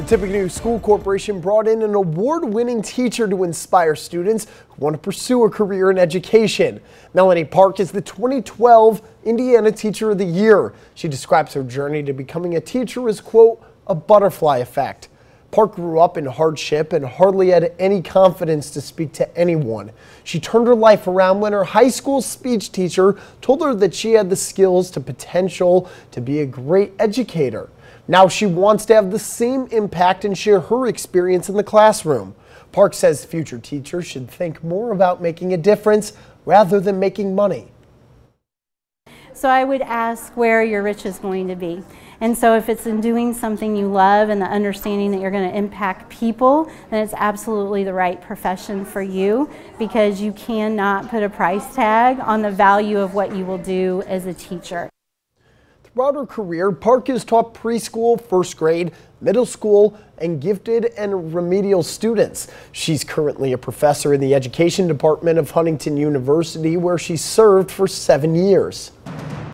The Tippecanoe School Corporation brought in an award-winning teacher to inspire students who want to pursue a career in education. Melanie Park is the 2012 Indiana Teacher of the Year. She describes her journey to becoming a teacher as, quote, a butterfly effect. Park grew up in hardship and hardly had any confidence to speak to anyone. She turned her life around when her high school speech teacher told her that she had the skills to potential to be a great educator. Now she wants to have the same impact and share her experience in the classroom. Park says future teachers should think more about making a difference rather than making money. So I would ask where your rich is going to be. And so if it's in doing something you love and the understanding that you're going to impact people, then it's absolutely the right profession for you because you cannot put a price tag on the value of what you will do as a teacher. Throughout her career, Park has taught preschool, first grade, middle school, and gifted and remedial students. She's currently a professor in the education department of Huntington University, where she served for seven years.